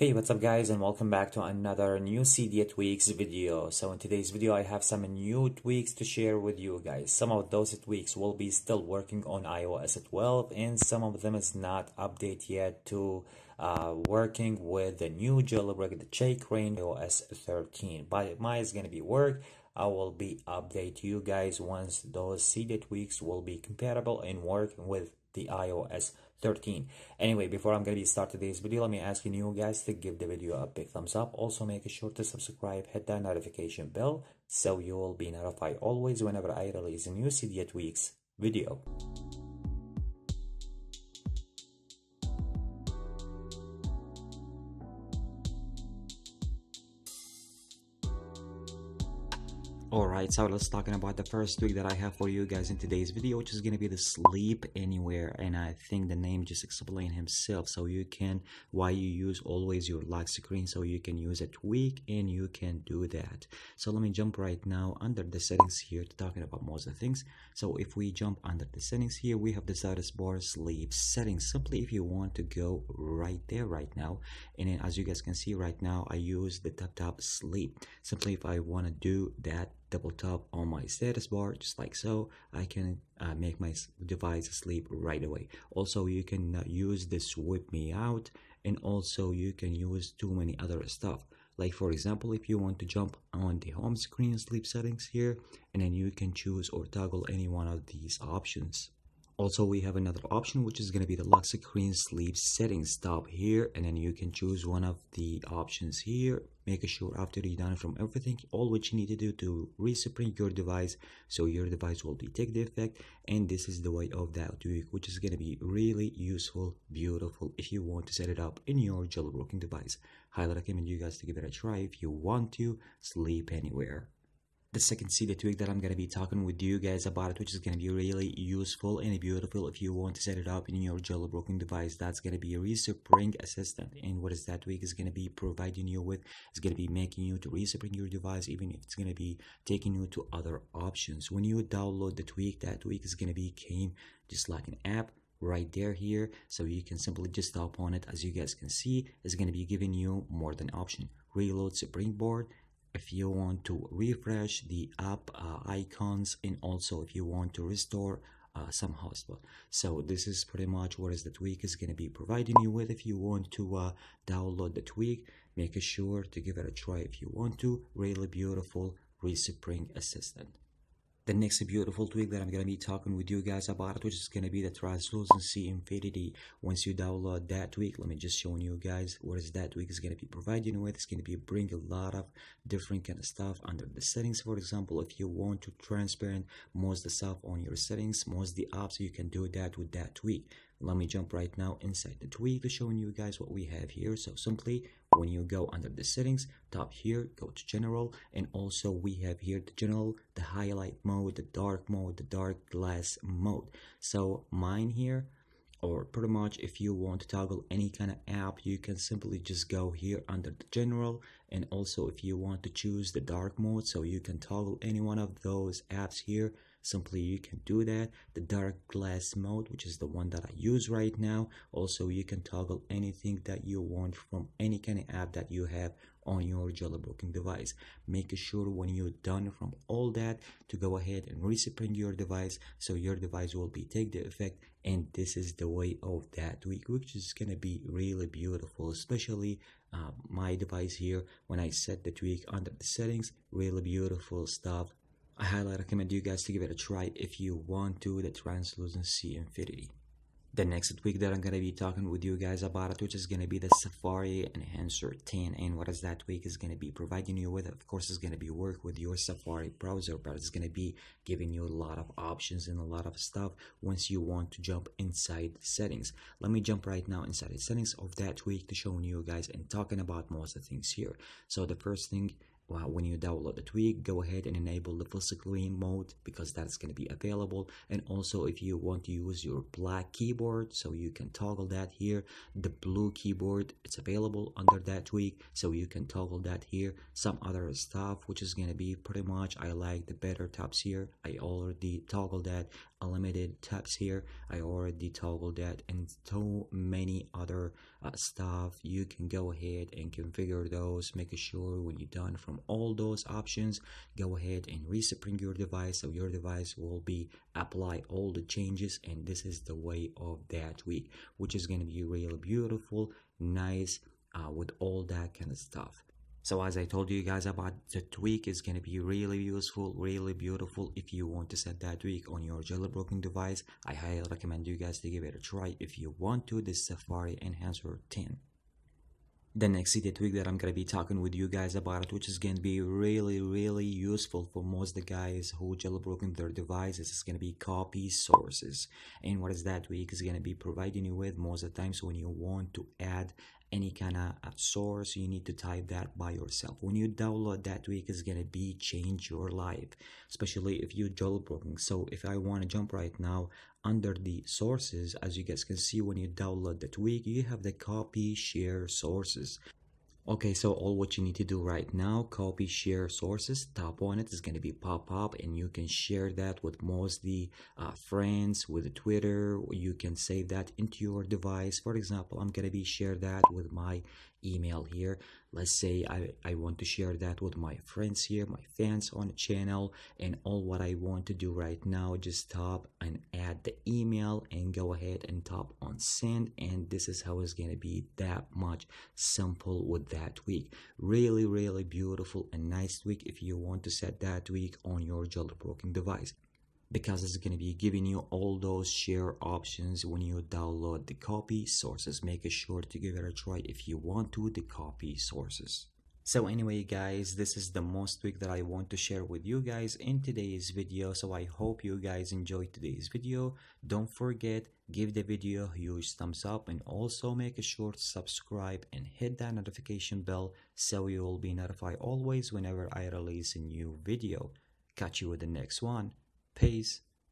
Hey, what's up guys and welcome back to another new Cydia tweaks video. So in today's video I have some new tweaks to share with you guys. Some of those tweaks will be still working on iOS 12 and some of them is not update yet to uh, working with the new jailbreak, the Checkra1n iOS 13. But mine is gonna be work. I will be update you guys once those Cydia tweaks will be compatible and work with the iOS 13 anyway before i'm gonna be start today's video let me ask you new guys to give the video a big thumbs up. Also make sure to subscribe hit that notification bell so you will be notified always whenever i release a new Cydia tweaks video Alright, so let's talking about the first tweak that I have for you guys in today's video, which is going to be the sleep anywhere. And I think the name just explain himself. So you can, why you use always your lock screen, so you can use a tweak and you can do that. So let me jump right now under the settings here to talking about most of the things. So if we jump under the settings here, we have the status bar sleep settings. Simply if you want to go right there right now. And then as you guys can see right now, I use the tap tap sleep. Simply if I want to do that double tap on my status bar just like so I can uh, make my device sleep right away. Also you can uh, use this whip me out and also you can use too many other stuff. Like for example if you want to jump on the home screen sleep settings here and then you can choose or toggle any one of these options also we have another option which is going to be the lock screen sleep settings tab here and then you can choose one of the options here. Make sure after you're done from everything all what you need to do to respring your device so your device will detect the effect. And this is the way of that tweak which is going to be really useful beautiful if you want to set it up in your jailbroken device. Highly recommend you guys to give it a try if you want to sleep anywhere the second Cydia tweak that I'm going to be talking with you guys about it, which is going to be really useful and beautiful if you want to set it up in your jailbroken device. That's going to be a respring assistant. And what is that tweak is going to be providing you with? It's going to be making you to respring your device, even if it's going to be taking you to other options. When you download the tweak, that tweak is going to be came just like an app right there here so you can simply just tap on it as you guys can see it's going to be giving you more than option reload springboard if you want to refresh the app uh, icons and also if you want to restore uh, some hotspot. So this is pretty much what is the tweak is going to be providing you with. If you want to uh, download the tweak make sure to give it a try if you want to. Really beautiful respring assistant the next beautiful tweak that I'm to be talking with you guys about which is to be the translucency infinity. Once you download that tweak let me just show you guys what is that tweak is to be providing with. It's to be bring a lot of different kind of stuff under the settings for example if you want to transparent most the stuff on your settings most the apps you can do that with that tweak let me jump right now inside the tweak to showing you guys what we have here. So simply when you go under the settings top here go to general and also we have here the general the highlight mode the dark mode the dark glass mode. So mine here or pretty much if you want to toggle any kind of app you can simply just go here under the general and also if you want to choose the dark mode so you can toggle any one of those apps here simply you can do that. The dark glass mode which is the one that i use right now. Also you can toggle anything that you want from any kind of app that you have on your jailbroken device. Make sure when you're done from all that to go ahead and respring your device so your device will be take the effect. And this is the way of that tweak which is gonna be really beautiful especially uh, my device here. When i set the tweak under the settings really beautiful stuff I highly recommend you guys to give it a try if you want to the translucency infinity. The next tweak that I'm going to be talking with you guys about it, which is going to be the Safari Enhancer 10. And what is that tweak is going to be providing you with? Of course, it's going to be work with your Safari browser, but it's going to be giving you a lot of options and a lot of stuff once you want to jump inside settings. Let me jump right now inside the settings of that tweak to show you guys and talking about most of the things here. So the first thing when you download the tweak go ahead and enable the full screen mode because that's going to be available. And also if you want to use your black keyboard so you can toggle that here the blue keyboard it's available under that tweak so you can toggle that here. Some other stuff which is going to be pretty much i like the better tabs here. I already toggled that unlimited tabs here. I already toggled that and so many other uh, stuff. You can go ahead and configure those make sure when you're done from all those options go ahead and respring your device so your device will be apply all the changes and this is the way of that tweak which is going to be really beautiful nice uh, with all that kind of stuff so as I told you guys about the tweak is going to be really useful, really beautiful. If you want to set that tweak on your jailbroken device, I highly recommend you guys to give it a try. If you want to, this Safari Enhancer 10 the next Cydia tweak that I'm gonna be talking with you guys about which is gonna be really really useful for most the guys who jailbroken their devices. Is gonna be copy sources. And what is that tweak is gonna be providing you with most of the times when you want to add any kind of source you need to type that by yourself. When you download that tweak is gonna be change your life especially if you jailbroken so if i want to jump right now under the sources as you guys can see when you download the tweak you have the copy share sources okay so all what you need to do right now copy share sources tap on it, it is going to be pop up and you can share that with most the uh, friends with twitter. You can save that into your device. For example i'm going to be share that with my email here. Let's say I, I want to share that with my friends here my fans on the channel and all what I want to do right now just tap and add the email and go ahead and tap on send and this is how it's gonna be that much simple with that tweak. really really beautiful and nice tweak if you want to set that tweak on your jailbroken device. Because it's going to be giving you all those share options when you download the copy sources. Make sure to give it a try if you want to the copy sources so anyway guys this is the most tweak that i want to share with you guys in today's video. So i hope you guys enjoyed today's video. Don't forget give the video a huge thumbs up and also make sure to subscribe and hit that notification bell so you will be notified always whenever i release a new video. Catch you with the next one. Peace.